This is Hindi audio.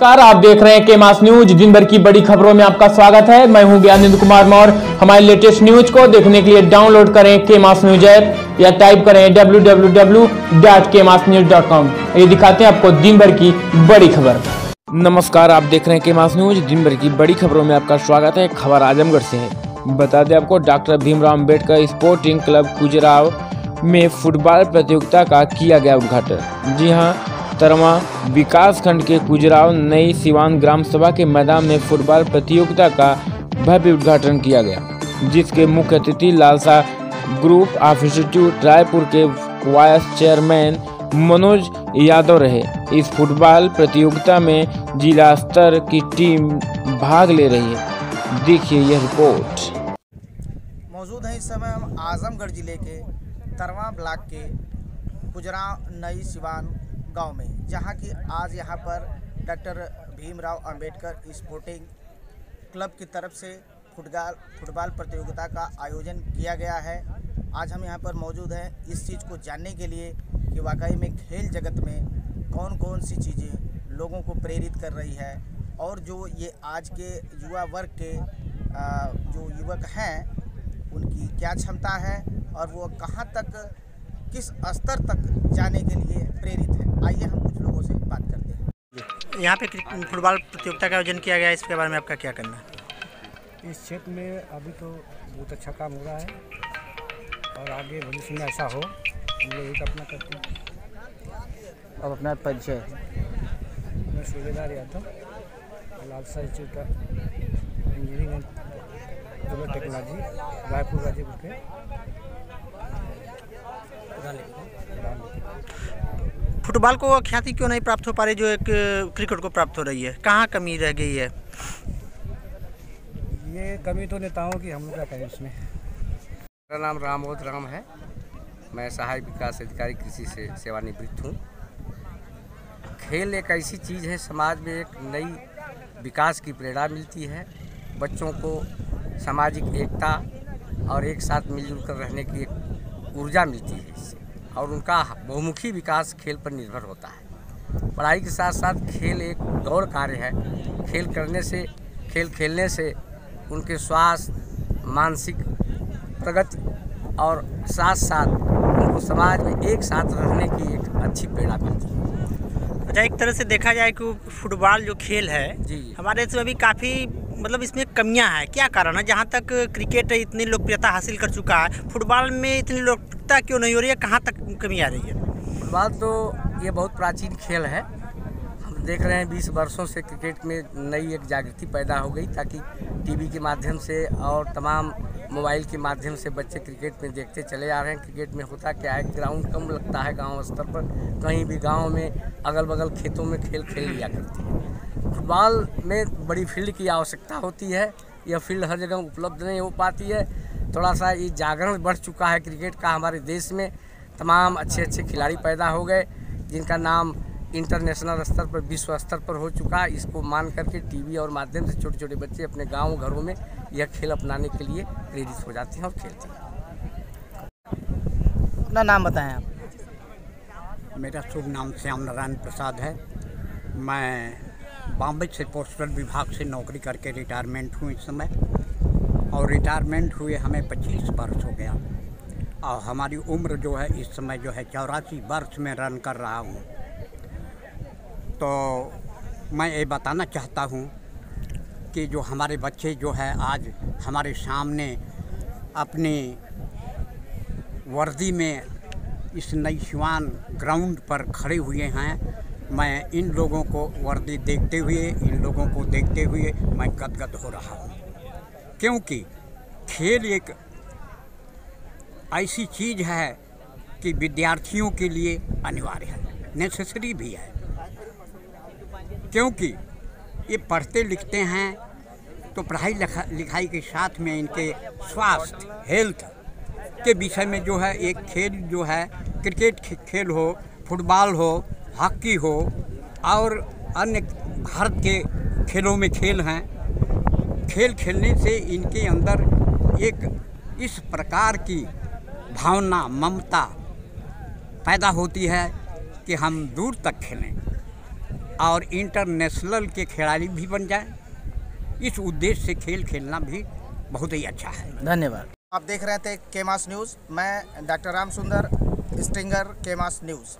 नमस्कार, आप देख रहे हैं के मास न्यूज़ दिन भर की बड़ी खबरों में आपका स्वागत है। मैं हूँ ज्ञानेंद्र कुमार मौर्य। हमारे लेटेस्ट न्यूज़ को देखने के लिए डाउनलोड करें के मास न्यूज़ ऐप या टाइप करें www.kmasnews.com ये दिखाते हैं आपको दिन भर की बड़ी खबर। नमस्कार, आप देख रहे हैं के मास न्यूज़ दिन भर की बड़ी खबरों में आपका स्वागत है। खबर आजमगढ़ से है। बता दें आपको, doctor Bhimrao Ambedkar sporting club Kujrao में फुटबॉल प्रतियोगिता का किया गया उद्घाटन। जी हाँ तरवा विकास खंड के कुजराव नई सिवान ग्राम सभा के मैदान में फुटबॉल प्रतियोगिता का भव्य उद्घाटन किया गया, जिसके मुख्य अतिथि लालसा ग्रुप ऑफ़ इंस्टीट्यूट रायपुर के वाइस चेयरमैन मनोज यादव रहे। इस फुटबॉल प्रतियोगिता में जिला स्तर की टीम भाग ले रही है। देखिए यह रिपोर्ट। मौजूद है इस समय हम आजमगढ़ ज़िले के तरवा ब्लॉक के गुजराव नई सिवान गाँव में, जहाँ की आज यहाँ पर doctor Bhimrao Ambedkar sporting club की तरफ़ से फुटबॉल फुटबॉल प्रतियोगिता का आयोजन किया गया है। आज हम यहाँ पर मौजूद हैं इस चीज़ को जानने के लिए कि वाकई में खेल जगत में कौन कौन सी चीज़ें लोगों को प्रेरित कर रही है और जो ये आज के युवा वर्ग के जो युवक हैं, उनकी क्या क्षमता है और वो कहाँ तक, किस स्तर तक जाने के लिए प्रेरित है। आइए हम कुछ लोगों से बात करते हैं। यहाँ पे फुटबॉल प्रतियोगिता का आयोजन किया गया है इसके बारे में आपका क्या करना है? इस क्षेत्र में अभी तो बहुत अच्छा काम हो रहा है और आगे भविष्य में ऐसा हो हम लोग एक अपना करते हैं। अब अपना परिचय। मैं सूबेदार यादव लालसा इंस्टीट्यूट का engineering and technology Raipur Ghazipur के। फुटबॉल को ख्याति क्यों नहीं प्राप्त हो पा रही जो एक क्रिकेट को प्राप्त हो रही है? कहाँ कमी रह गई है? ये कमी तो नेताओं की हम लोग क्या करें इसमें मेरा नाम रामोद राम है। मैं सहायक विकास अधिकारी कृषि से सेवानिवृत्त हूँ। खेल एक ऐसी चीज़ है समाज में एक नई विकास की प्रेरणा मिलती है। बच्चों को सामाजिक एकता और एक साथ मिलजुल कर रहने की एक ऊर्जा मिलती है इससे। और उनका बहुमुखी विकास खेल पर निर्भर होता है। पढ़ाई के साथ साथ खेल एक दौड़ कार्य है। खेल करने से खेल खेलने से उनके स्वास्थ्य मानसिक प्रगति और साथ साथ उनको समाज में एक साथ रहने की एक अच्छी प्रेरणा मिलती है। अच्छा एक तरह से देखा जाए कि फुटबॉल जो खेल है जी। हमारे देश में भी काफ़ी मतलब इसमें कमियाँ हैं। क्या कारण है? जहाँ तक क्रिकेट इतनी लोकप्रियता हासिल कर चुका है फुटबॉल में इतनी लोकप्रियता क्यों नहीं हो रही है? कहाँ तक कमी आ रही है? फुटबॉल तो ये बहुत प्राचीन खेल है। हम देख रहे हैं बीस वर्षों से क्रिकेट में नई एक जागृति पैदा हो गई, ताकि टीवी के माध्यम से और तमाम मोबाइल के माध्यम से बच्चे क्रिकेट में देखते चले आ रहे हैं। क्रिकेट में होता क्या है? ग्राउंड कम लगता है गाँव स्तर पर। कहीं भी गाँव में अगल बगल खेतों में खेल खेल लिया करते हैं। फुटबॉल में बड़ी फ़ील्ड की आवश्यकता होती है। यह फ़ील्ड हर जगह उपलब्ध नहीं हो पाती है। थोड़ा सा ये जागरण बढ़ चुका है क्रिकेट का हमारे देश में। तमाम अच्छे अच्छे खिलाड़ी पैदा हो गए जिनका नाम इंटरनेशनल स्तर पर विश्व स्तर पर हो चुका है। इसको मान करके टीवी और माध्यम से छोटे छोटे बच्चे अपने गाँव घरों में यह खेल अपनाने के लिए प्रेरित हो जाते हैं और खेलते हैं। अपना नाम बताएँ आप। मेरा शुभ नाम श्याम नारायण प्रसाद है। मैं बॉम्बे से पोस्टल विभाग से नौकरी करके रिटायरमेंट हूँ इस समय। और रिटायरमेंट हुए, हमें 25 वर्ष हो गया। और हमारी उम्र जो है, इस समय जो है, चौरासी वर्ष में रन कर रहा हूँ। तो मैं ये बताना चाहता हूँ कि जो हमारे बच्चे जो है, आज हमारे सामने अपनी वर्दी में इस नई शिवान ग्राउंड पर खड़े हुए हैं। मैं इन लोगों को वर्दी देखते हुए, इन लोगों को देखते हुए मैं गदगद हो रहा हूँ। क्योंकि खेल एक ऐसी चीज़ है कि विद्यार्थियों के लिए अनिवार्य है नेसेसरी भी है। क्योंकि ये पढ़ते लिखते हैं तो पढ़ाई लिखा, लिखाई के साथ में इनके स्वास्थ्य हेल्थ के विषय में जो है, एक खेल जो है, क्रिकेट खेल हो, फुटबॉल हो, हॉकी हो, और अन्य भारत के खेलों में खेल हैं खेल खेलने से इनके अंदर एक इस प्रकार की भावना ममता पैदा होती है कि हम दूर तक खेलें और इंटरनेशनल के खिलाड़ी भी बन जाएँ। इस उद्देश्य से खेल खेलना भी बहुत ही अच्छा है। धन्यवाद। आप देख रहे थे केमास न्यूज़ मैं doctor Ram Sundar stringer Kmas news